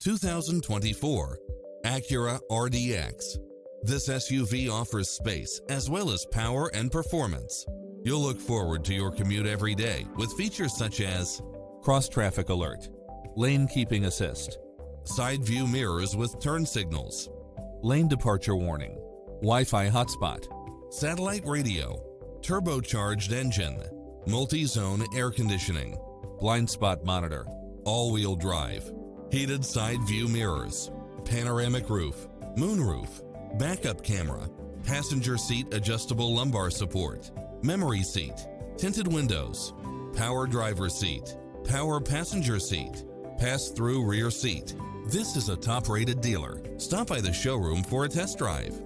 2024 Acura RDX. This SUV offers space as well as power and performance. You'll look forward to your commute every day with features such as cross traffic alert, lane keeping assist, side view mirrors with turn signals, lane departure warning, Wi-Fi hotspot, satellite radio, turbocharged engine, multi-zone air conditioning, blind spot monitor, all-wheel drive, heated side view mirrors, panoramic roof, moonroof, backup camera, passenger seat adjustable lumbar support, memory seat, tinted windows, power driver seat, power passenger seat, pass-through rear seat. This is a top-rated dealer. Stop by the showroom for a test drive.